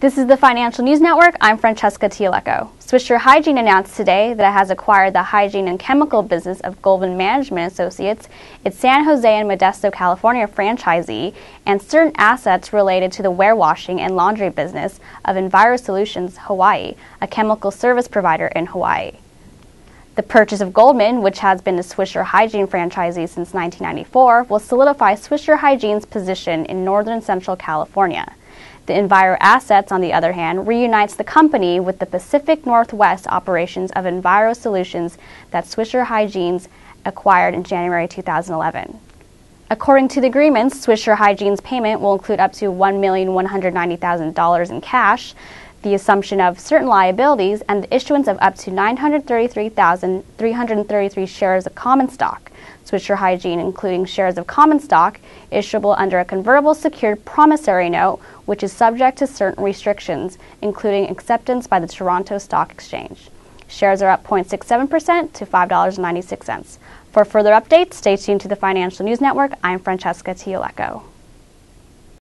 This is the Financial News Network. I'm Francesca Tioleco. Swisher Hygiene announced today that it has acquired the hygiene and chemical business of Goldman Management Associates, its San Jose and Modesto, California franchisee, and certain assets related to the warewashing and laundry business of Enviro Solutions Hawaii, a chemical service provider in Hawaii. The purchase of Goldman, which has been a Swisher Hygiene franchisee since 1994, will solidify Swisher Hygiene's position in northern central California. The Enviro assets, on the other hand, reunites the company with the Pacific Northwest operations of Enviro Solutions that Swisher Hygiene's acquired in January 2011. According to the agreements, Swisher Hygiene's payment will include up to $1,190,000 in cash, the assumption of certain liabilities, and the issuance of up to 933,333 shares of common stock. Swisher Hygiene, including shares of common stock, issuable under a convertible secured promissory note, which is subject to certain restrictions, including acceptance by the Toronto Stock Exchange. Shares are up 0.67% to $5.96. For further updates, stay tuned to the Financial News Network. I'm Francesca Tioleco.